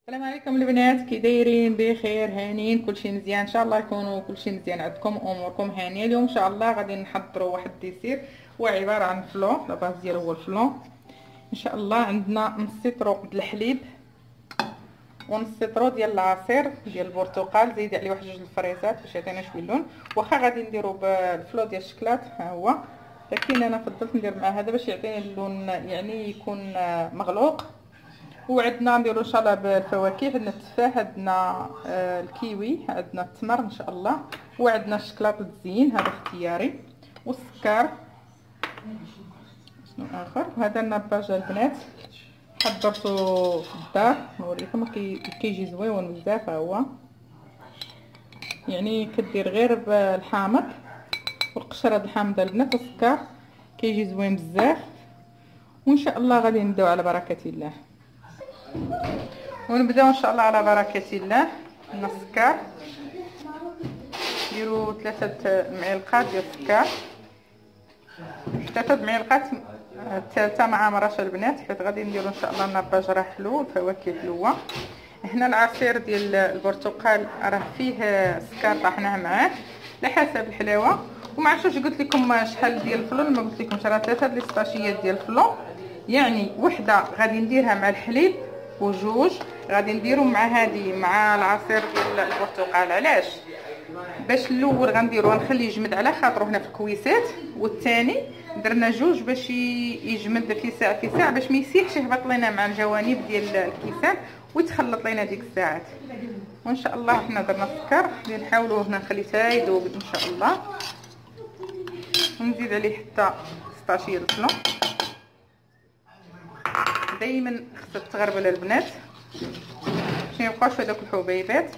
السلام عليكم البنات كي دايرين؟ بخير هانيين كلشي مزيان. إن شاء الله يكونوا كلشي مزيان. عندكم أموركم هانية. اليوم إن شاء الله غادي نحضروا واحد ال dessert. هو عبارة عن flan. la base ديالو هو ال flan. إن شاء الله عندنا نص ليترو د الحليب ونص ليترو ديال العصير ديال البرتقال. زيد عليه واحد جوج الفريزات باش يعطينا شوية اللون. واخا غادي نديرو بال flan ديال الشكلاط. ها هو. لكن أنا فضلت ندير مع هذا باش يعطيني اللون يعني يكون مغلوق. وعندنا نديرو إن شاء الله بالفواكه عندنا التفاح عندنا آه الكيوي عندنا التمر إن شاء الله وعندنا الشكلاط الزين هذا اختياري والسكر شنو آخر؟ وهذا النباج البنات حضرته في الدار نوريكم كيجي زويون بزاف هو. يعني كدير غير بالحامض والقشرة د الحامض البنات والسكر كيجي زوين بزاف وإن شاء الله غادي نبداو على بركة الله. ونبداو إن شاء الله على بركة الله. السكر نديرو ثلاثة معلقات ديال السكر ثلاثة معلقات الثالثه مع مرشه البنات حيت غادي نديرو إن شاء الله النباج راه حلو الفواكه حلوة. هنا العصير ديال البرتقال راه فيه سكر طحناه معاه على حسب الحلاوة. وما عرفتش قلت لكم شحال ديال الفلون ما قلت لكمش راه ثلاثة د ليسطاشيات ديال الفلون. يعني وحدة غادي نديرها مع الحليب. وجوج غادي نديرو مع هذه مع العصير ديال البرتقال. علاش؟ باش الأول غنديرو غنخليه يجمد على خاطرو هنا في الكويسات والثاني درنا جوج باش يجمد في ساعه في ساعه باش ما يسيحش يهبط لينا مع الجوانب ديال الكيسان ويتخلط لينا ديك الساعات. وإن شاء الله حنا درنا السكر غادي نحاولوا هنا نخليه حتى يذوب إن شاء الله. ونزيد عليه حتى 16 الفلون دائما خصها تغربل البنات. باش ميبقاوش هذوك الحبيبات.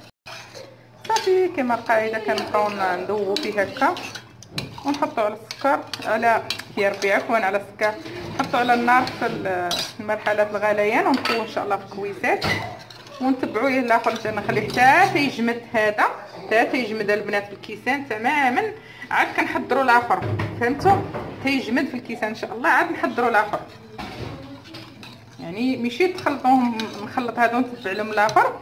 صافي كما القاعدة كنبقاو ندوبو فيه هكا. ونحطو على السكر على يا ربي عفوا على السكر. نحطو على النار في مرحله الغليان ونكون إن شاء الله في الكويسات. ونتبعوه الآخر. نخليه حتى يجمد هذا. حتى يجمد البنات في الكيسان تماما. عاد كنحضروا الآخر. فهمتوا تيجمد في الكيسان إن شاء الله. عاد نحضروا الآخر. يعني ماشي تخلطوهم نخلط هادو ونتبع لهم الآخر.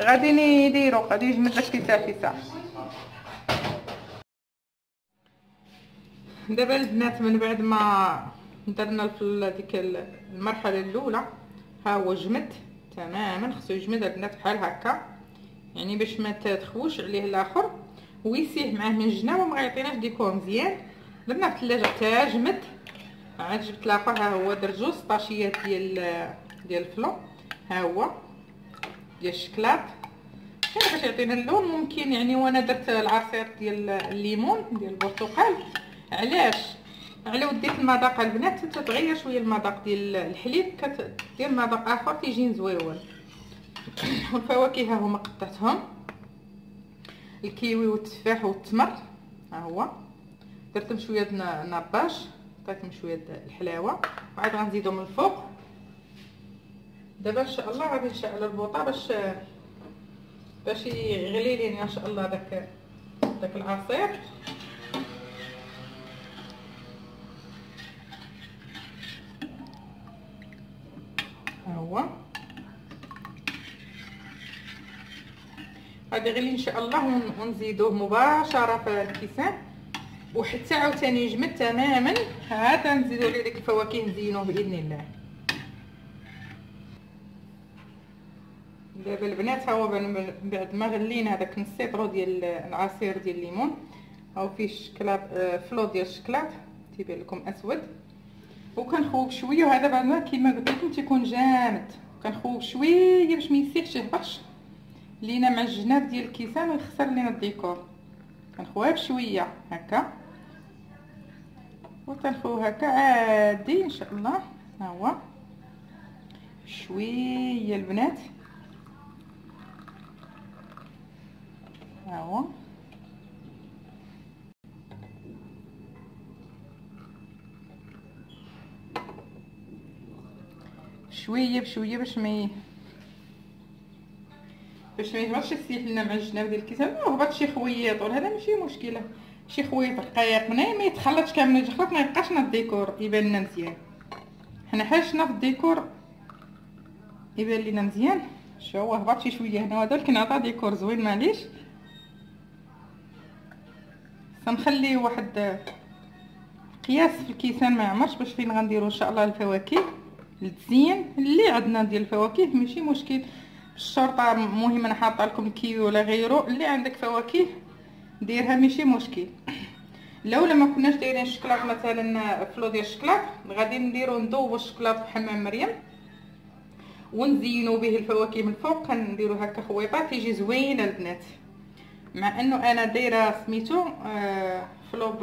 غادي يديروا غادي يجمد لك في ساعة في ساعة. دابا البنات من بعد ما درنا في ديك المرحلة الأولى ها هو جمد. تماما خصو يجمد البنات بحال هكا. يعني باش ما تخوش عليه الآخر. ويسيه معاه من الجناب وما غيعطيناش ديكور مزيان. درنا في الثلاجه حتى جمد. عاد جبت لاخر ها هو درت جوج طاشيات ديال ديال الفلو ها هو ديال الشكلاط غير باش يعطينا اللون؟ ممكن يعني وأنا درت العصير ديال الليمون ديال البرتقال. علاش؟ على وديت المذاق البنات تتغير شوية المذاق ديال الحليب كدير مذاق آخر كيجي زويون. والفواكه ها هما قطعتهم. الكيوي والتفاح والتمر ها هو. درتهم شوية النباش عطيتهم شوية الحلاوة. وعاد غنزيدهم من الفوق. دابا إن شاء الله غادي نشعل البوطة باش باش يغلي لينا إن شاء الله داك داك العصير. ها هو. غادي يغلي إن شاء الله ونزيدوه مباشرة في الكيسان. وحتى عاوتاني يجمد تماما. هذا نزيدو عليه ديك الفواكه نزينوه بإذن الله. دابا البنات ها هو بعد ما غلينا هذاك السيطرو ديال العصير ديال الليمون. هاو فيه الشكلاط فلو ديال الشكلاط تيبان لكم أسود. وكنخوب شوية وهذا بعد ما كيما قلت لكم تيكون جامد. كنخوب شوية باش ما يسيحش يهبطش لينا مع الجناب ديال الكيسان ويخسر لينا الديكور. كنخويها بشوية هكا. وتنخوه هكا عادي إن شاء الله. ها هو. شوية البنات. ها هو. شوية بشوية باش ما باش ما يهبطش يسيح لنا مع الجناب ديال الكيسان ما هبط شي خويط هذا ماشي مشكلة. شي خويط رقيق من ما يتخلطش كامل يتخلط ما يبقاش لنا الديكور يبان لنا مزيان. حنا حاجتنا في الديكور يبان لينا مزيان. شو هو هبط شي شوية هنا هذا كنعطى ديكور زوين معليش. سنخلي واحد قياس في الكيسان ما يعمرش باش فين غنديروا إن شاء الله الفواكه. التزيين اللي عندنا ديال الفواكه ماشي مشكل. الشرطة مهم أنا حاطه لكم الكيوي ولا غيره. اللي عندك فواكه ديرها ماشي مشكل. لولا ما كناش دايرين الشكلاط مثلا flan ديال الشكلاط غادي نديرو نذوبو الشكلاط في حمام مريم ونزينو به الفواكه من فوق كنديرو هكا خويطات يجي زوين البنات. مع إنه أنا دايرة سميتو آه flan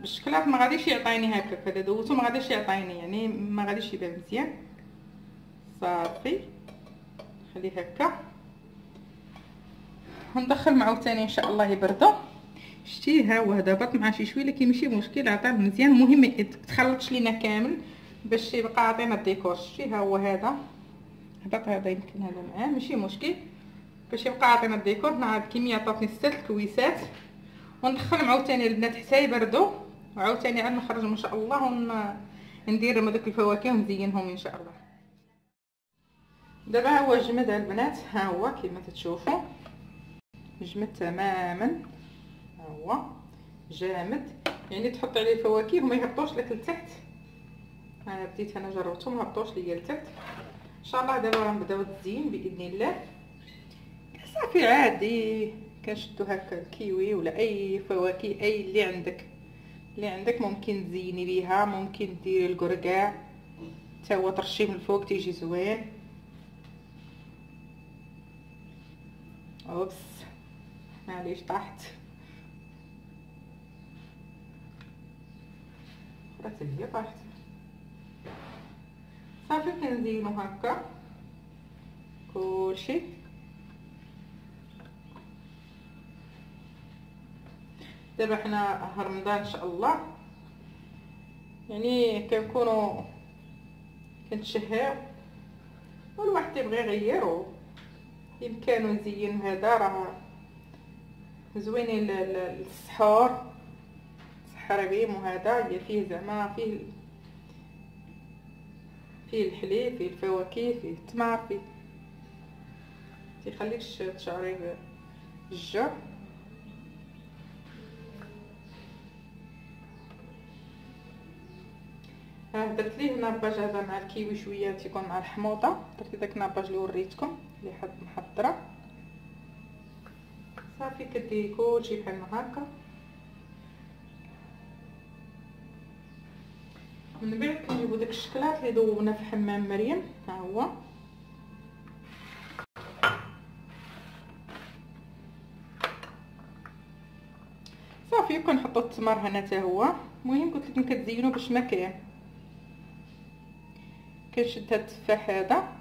بالشكلاط ما غاديش يعطيني هكا هذا du tout ما غاديش يعطيني يعني ما غاديش يبان مزيان. صافي. خليه هكا. ندخل معه ثاني إن شاء الله يبردو. شتي ها هو هذا مع شي شوية لكن ماشي مشكل عطاه مزيان. المهم تخلطش لينا كامل باش يبقى عطينا الديكور. شتي ها هو هذا. هبط هذا يمكن هذا معاه ماشي مشكل. باش يبقى عطينا الديكور مع الكمية عطاتني ست الكويسات وندخل عاوتاني البنات حتى يبردوا وعاوتاني عاد نخرج ما شاء الله ون... ندير هذوك الفواكه ونزينهم إن شاء الله. دابا هو جمد البنات ها هو كما تشوفوا جمد تماما. هو جامد. يعني تحط عليه الفواكه وما يهبطوش لك لتحت. أنا بديت أنا جربتهم ما هبطوش ليا لتحت. إن شاء الله دابا غنبداو التزيين بإذن الله. صافي عادي. كنشدو هكا الكيوي ولا أي فواكه أي اللي عندك. اللي عندك ممكن تزيني بيها ممكن ديري الكركاع حتى هو ترشيه من الفوق تيجي زوين. أوبس. معليش طاحت خرجت هي طاحت صافي كنزينو هكا كلشي دابا حنا رمضان إن شاء الله. يعني كنكونوا كنتشهاو والواحد تيبغي يغير بامكانو نزين هذا راه زوينين للسحور سحر بهم وهذا فيه زعما فيه فيه الحليب فيه الفواكه فيه التمر فيه تيخليكش تشعري بالجوع ها درت ليه ناباج هذا مع الكيوي شوية تيكون مع الحموضة. درت داك الناباج اللي وريتكم اللي حد محضرة. صافي كديري كلشي بحال هكا. من بعد كنجيبو داك الشكلاط اللي ذوبنا في حمام مريم ها هو. صافي كنحطو التمر هنا حتى هو. المهم قلت لكم كتزينوا باش ما كاين. كنشد هاد التفاح هذا.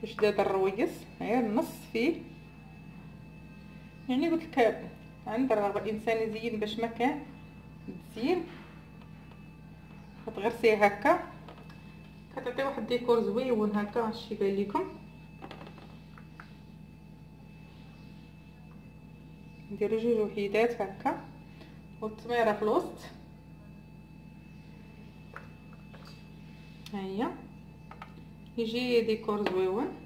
كنشد هذا الرويس هيا النص فيه. يعني لك عند الرغبة الإنسان يزين باش ما كان تزين كتغرسيه هكا. كتعطي واحد ديكور زويون هكا هادشي يبان لكم نديرو جوج وحيدات هكا. والتميره في الوسط. هيا. يجي ديكور زويون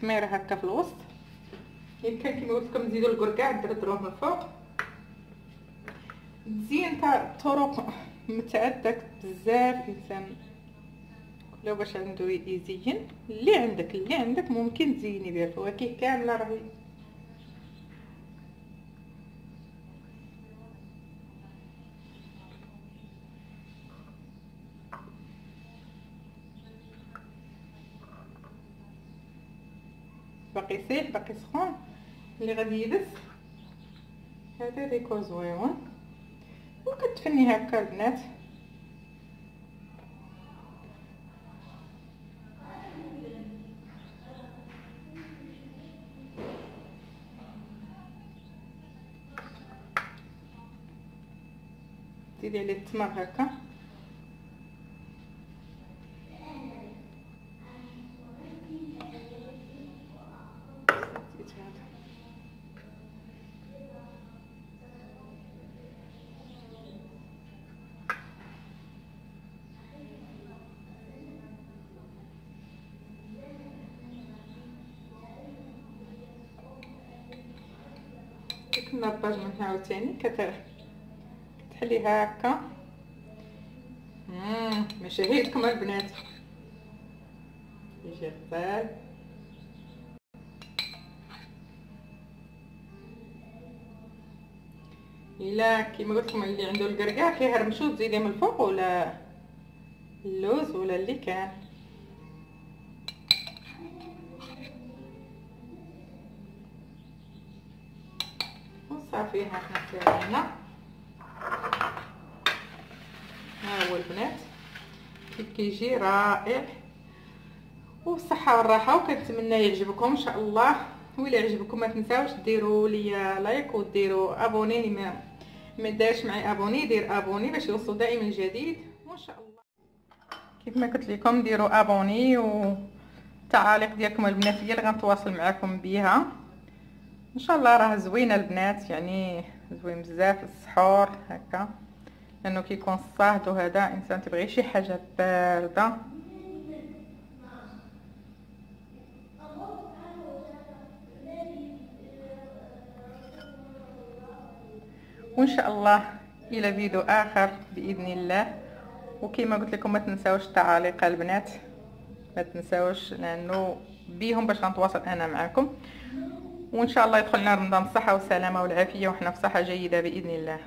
ديك التميره هكا في الوسط. يمكن كيما قلت لكم نزيدو الكركاع دردروه من الفوق تزين تاع طرق متعددة بزاف الانسان كله باش عنده يزين اللي عندك اللي عندك ممكن تزيني بها. الفواكه كاملة راهي باقي يسيح باقي سخون. اللي غادي يدس. هذا ديكور زويون. وكتفني هكا البنات. زيدي عليه التمر هكا. It's fantastic. كنضبج من هنا عاوتاني كتحليها هكا مشاهدكم البنات جبار إلا كيما قلت لكم اللي عنده الكركاع كيهرمشو تزيدي من الفوق ولا اللوز ولا اللي كان. وصافي ها حنا تاعنا ها هو البنات. كيف كيجي رائع. والصحة والراحة وكنتمنى يعجبكم إن شاء الله. وإلا عجبكم ما تنساوش ديروا لي like وديروا abonner ما ما دارش معي abonner دير abonner باش يوصلوا دائما جديد. وان شاء الله. كيف ما قلت لكم ديروا abonner والتعاليق ديالكم البنات هي اللي غنتواصل معكم بها إن شاء الله راه زوينة البنات يعني زوين بزاف السحور هكا. لأنه كيكون الصهد وهذا انسان تبغي شي حاجة باردة. وإن شاء الله إلى فيديو آخر بإذن الله. وكما قلت لكم ما تنساوش التعاليق البنات ما تنساوش لأنه بيهم باش غنتواصل أنا معكم وإن شاء الله يدخلنا رمضان بالصحه والسلامه والعافية وحنا في صحه جيدة بإذن الله.